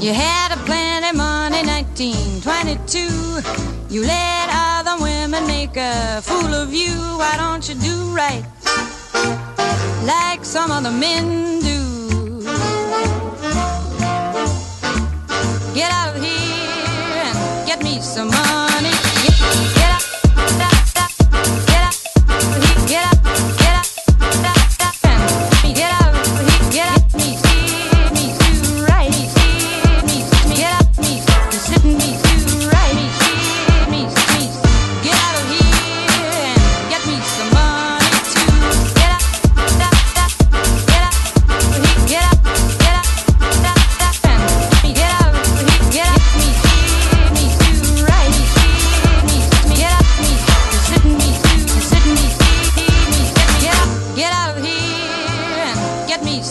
You had a plenty money, 1922. You let other women make a fool of you. Why don't you do right like some other men do? Get out of here and get me some money.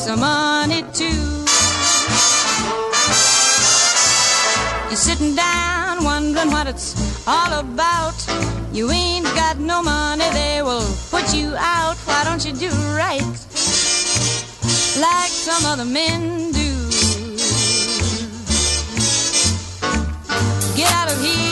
some money too. You're sitting down wondering what it's all about. You ain't got no money, they will put you out. Why don't you do right like some other men do? Get out of here.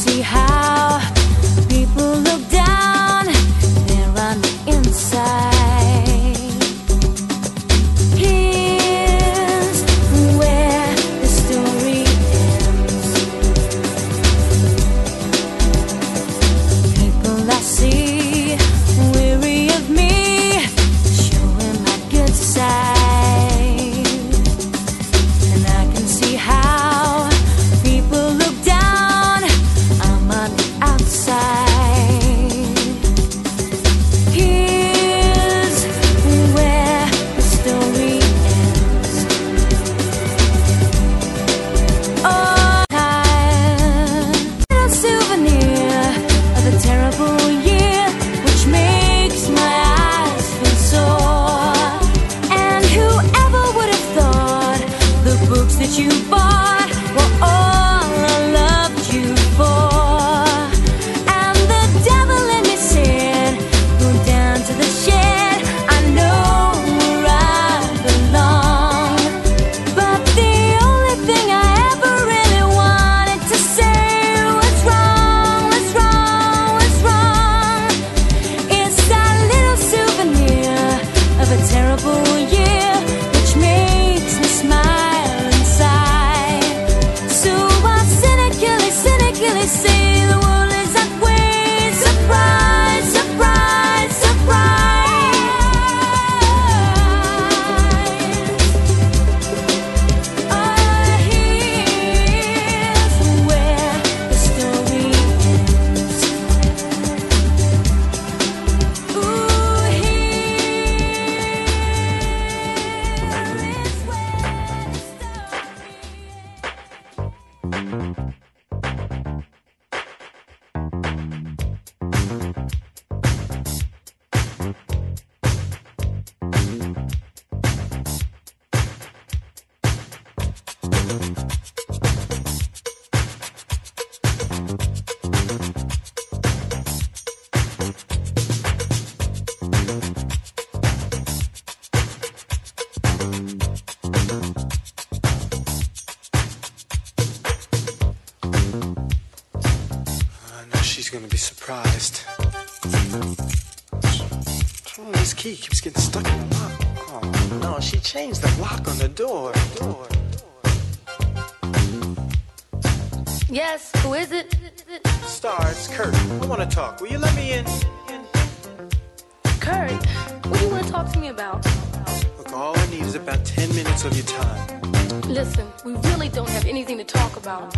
see how people far. Surprised. What's wrong with this key? Keeps getting stuck in the lock. Oh no, she changed the lock on the door. Door. Yes, who is it? Star, it's Kurt. I wanna talk. Will you let me in? in? Kurt. What do you want to talk to me about? Look, all I need is about 10 minutes of your time. Listen, we really don't have anything to talk about.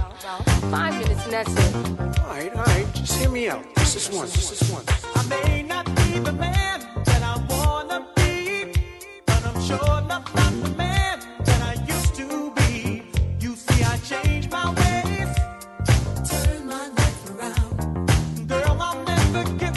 Five minutes and that's it. Alright, alright, just hear me out. This is one. this is one. I may not be the man that I wanna be, but I'm sure enough not the man that I used to be. You see, I changed my ways, turn my life around. Girl, I'll never give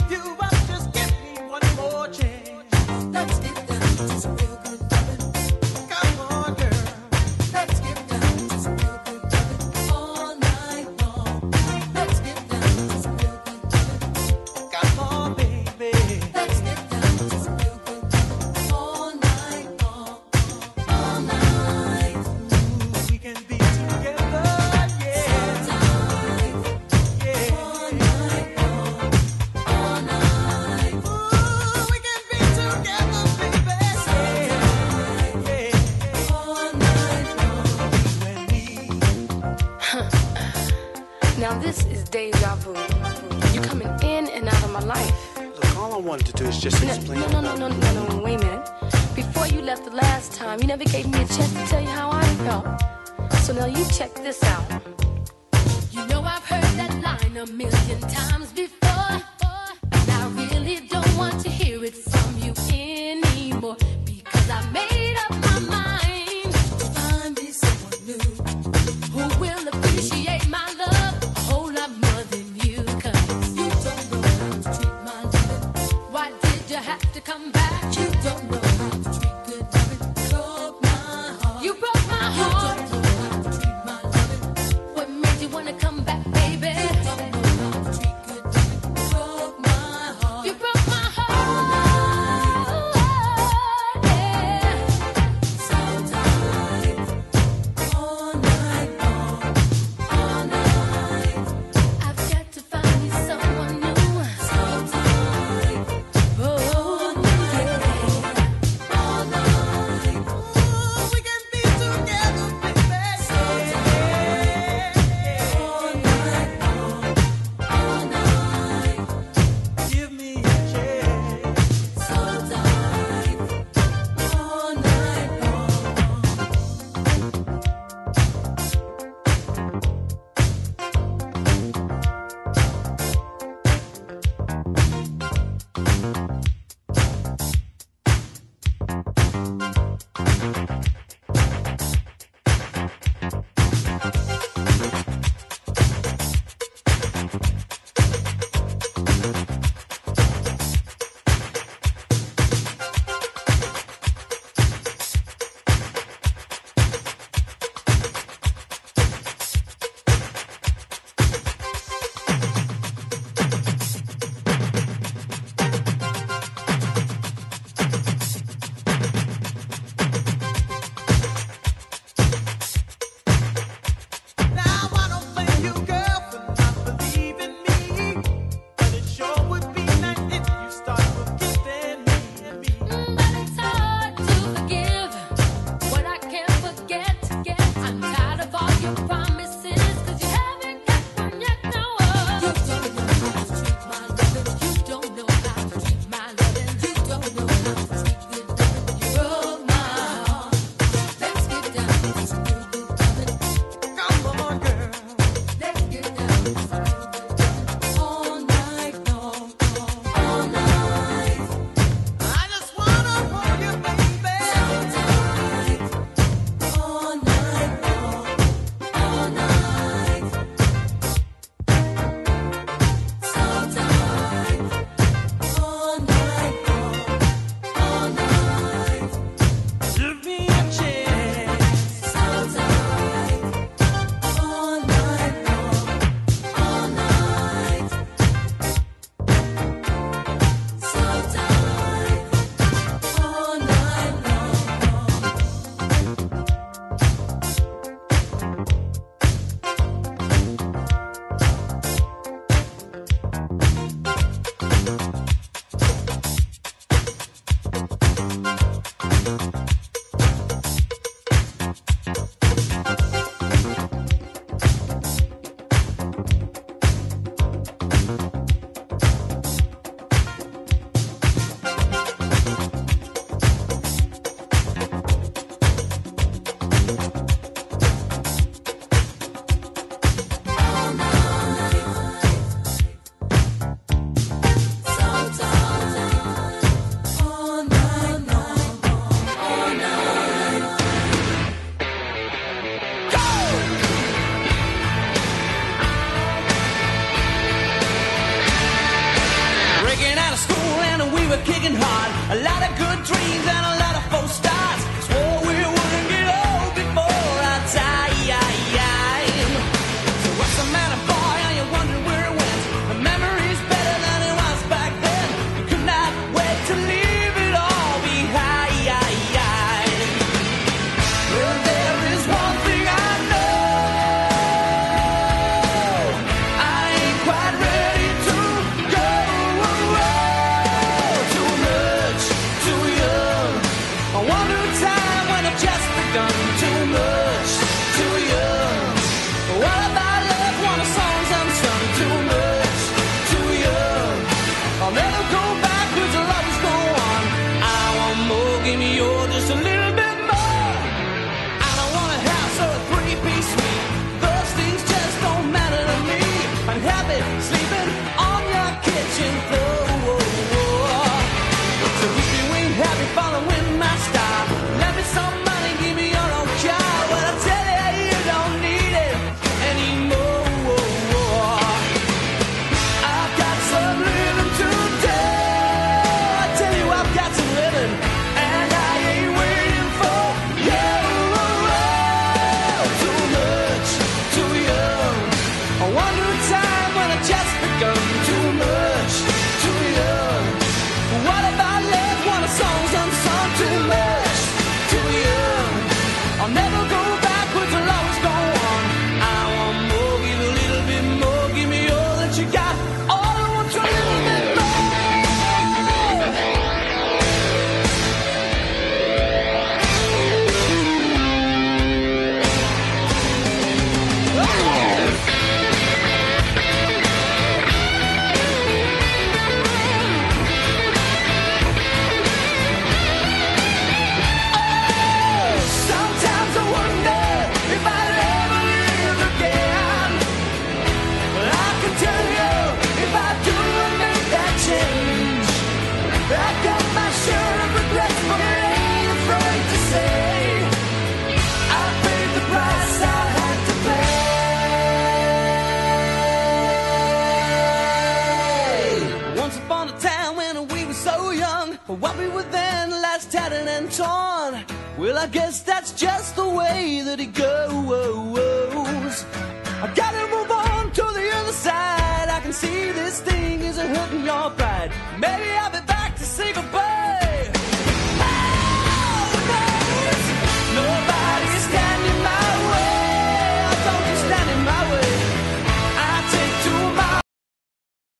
wanted to do is just No, explain. no, no, no, no, no, no, no, wait a minute. Before you left the last time, you never gave me a chance to tell you how I felt. So now you check this out. You know I've heard that line a million times before. And I really don't want to hear it from time when we were so young, but what we were then, last tattered and torn. Well, I guess that's just the way that it goes. I gotta move on to the other side. I can see this thing isn't hurting your pride. Maybe I'll be back to say goodbye.